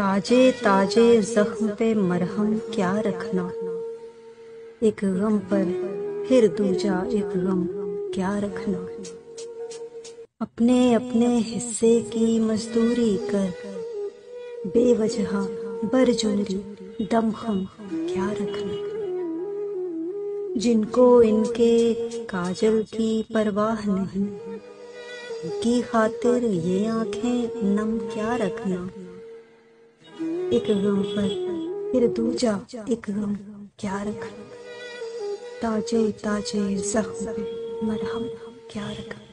ताजे ताजे जख्म पे मरहम क्या रखना? एक गम पर फिर दूजा एक गम क्या रखना? अपने अपने हिस्से की मजदूरी कर बेवजह बरजोरी दम हम क्या रखना? जिनको इनके काजल की परवाह नहीं की खातिर ये आँखें नम क्या रखना? एक गम पर, फिर दूजा एक गम क्या रखा? ताजे ताजे जख्म मरहम क्या रखना